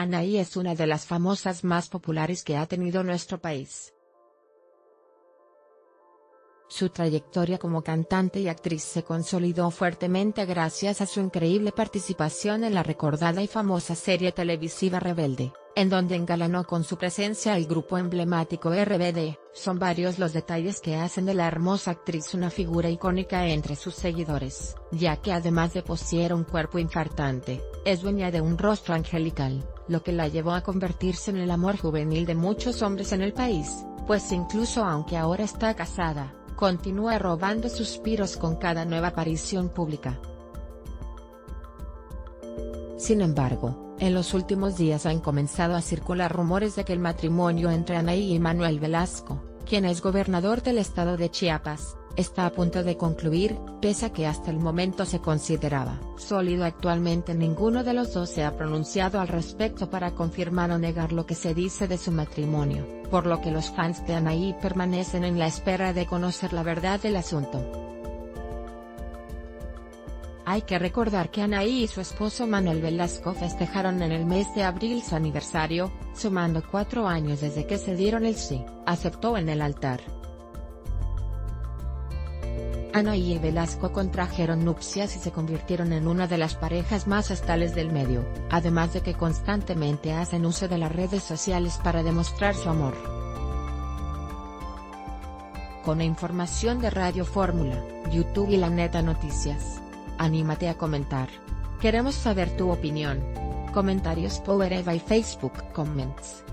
Anaí es una de las famosas más populares que ha tenido nuestro país. Su trayectoria como cantante y actriz se consolidó fuertemente gracias a su increíble participación en la recordada y famosa serie televisiva Rebelde, en donde engalanó con su presencia el grupo emblemático RBD. Son varios los detalles que hacen de la hermosa actriz una figura icónica entre sus seguidores, ya que además de poseer un cuerpo infartante, es dueña de un rostro angelical, lo que la llevó a convertirse en el amor juvenil de muchos hombres en el país, pues incluso aunque ahora está casada, continúa robando suspiros con cada nueva aparición pública. Sin embargo, en los últimos días han comenzado a circular rumores de que el matrimonio entre Anaí y Manuel Velasco, quien es gobernador del estado de Chiapas, está a punto de concluir, pese a que hasta el momento se consideraba sólido actualmente ninguno de los dos se ha pronunciado al respecto para confirmar o negar lo que se dice de su matrimonio, por lo que los fans de Anaí permanecen en la espera de conocer la verdad del asunto. Hay que recordar que Anaí y su esposo Manuel Velasco festejaron en el mes de abril su aniversario, sumando cuatro años desde que se dieron el sí, aceptó en el altar. Anaí y Velasco contrajeron nupcias y se convirtieron en una de las parejas más estables del medio, además de que constantemente hacen uso de las redes sociales para demostrar su amor. Con información de Radio Fórmula, YouTube y La Neta Noticias. Anímate a comentar. Queremos saber tu opinión. Comentarios por Eva y Facebook Comments.